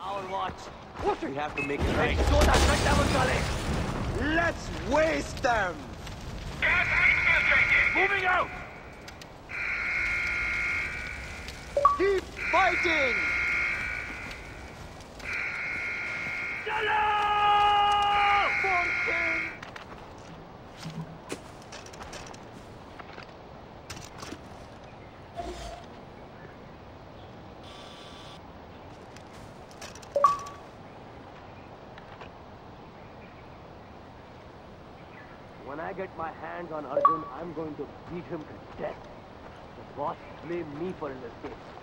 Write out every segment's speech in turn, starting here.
Our watch. What do we have to make it right. So that cut down Let's waste them. Moving out. Keep fighting. When I get my hands on Arjun, I'm going to beat him to death. The boss blamed me for his escape.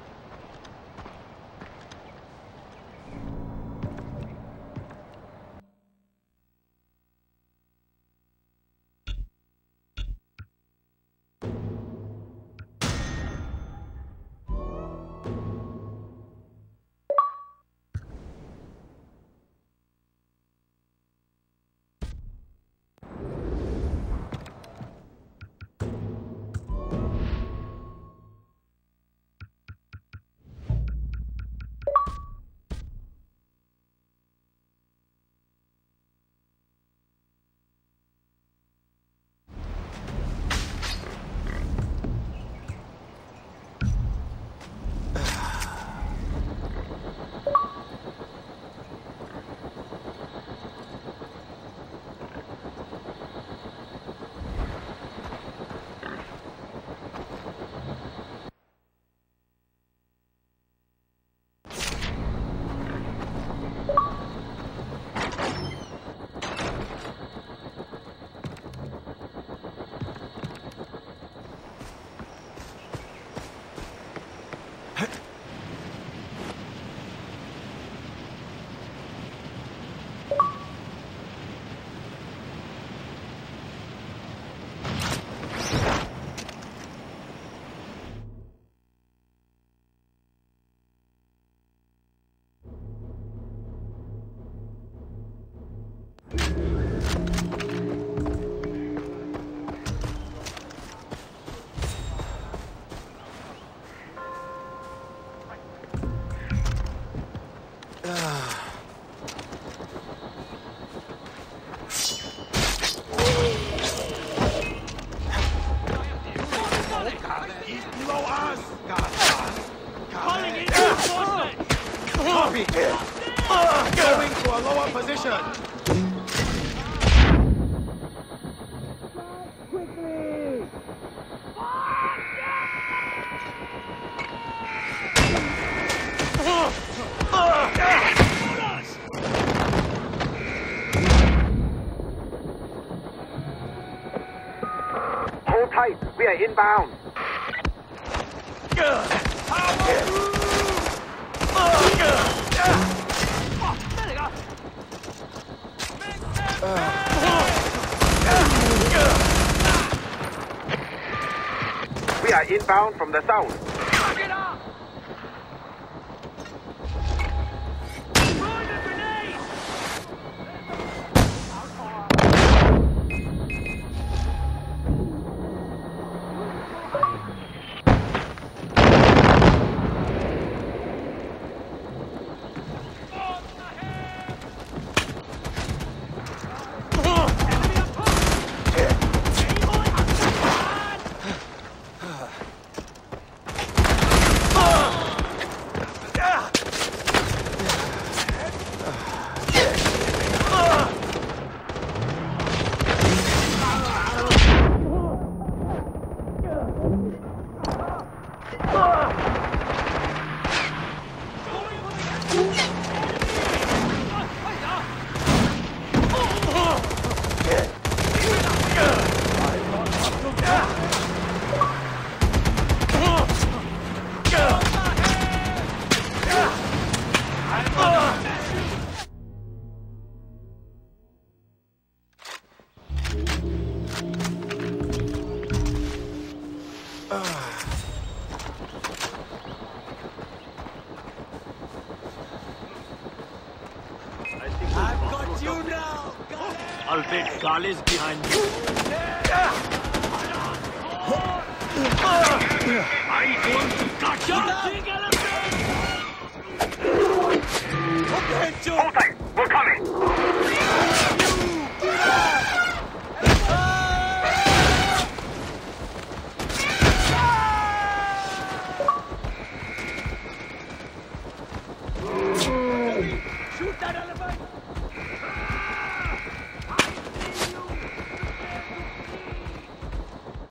Tight, we are inbound. We are inbound from the south. Albeit Gal is behind you. Ah!